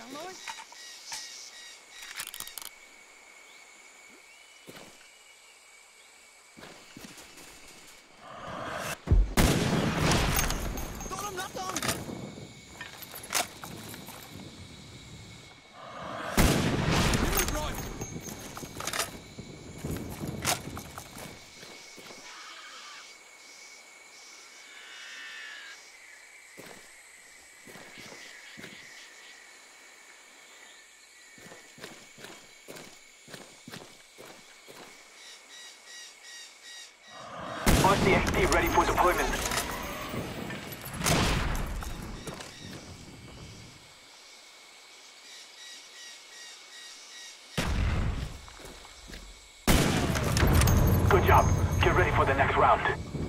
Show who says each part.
Speaker 1: Chẳng nói.
Speaker 2: RCXD ready for deployment. Good job. Get ready for the next round.